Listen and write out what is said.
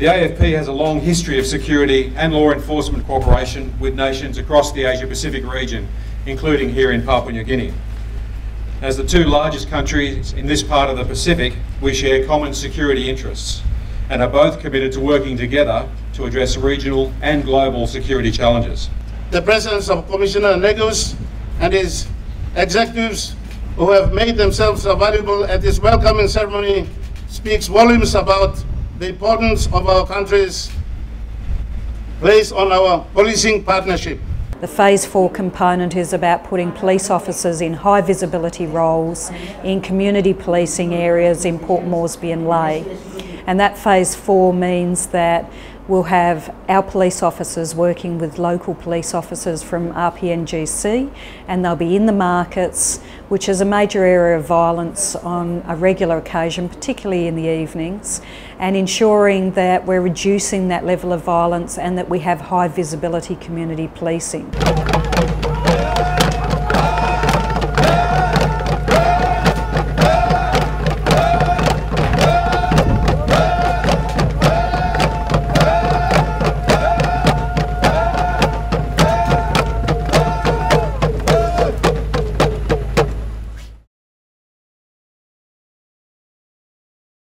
The AFP has a long history of security and law enforcement cooperation with nations across the Asia Pacific region, including here in Papua New Guinea. As the two largest countries in this part of the Pacific, we share common security interests and are both committed to working together to address regional and global security challenges. The presence of Commissioner Negus and his executives who have made themselves available at this welcoming ceremony speaks volumes about the importance of our country's place on our policing partnership. The Phase 4 component is about putting police officers in high visibility roles in community policing areas in Port Moresby and Lae. And that Phase 4 means that we'll have our police officers working with local police officers from RPNGC and they'll be in the markets, which is a major area of violence on a regular occasion, particularly in the evenings, and ensuring that we're reducing that level of violence and that we have high visibility community policing.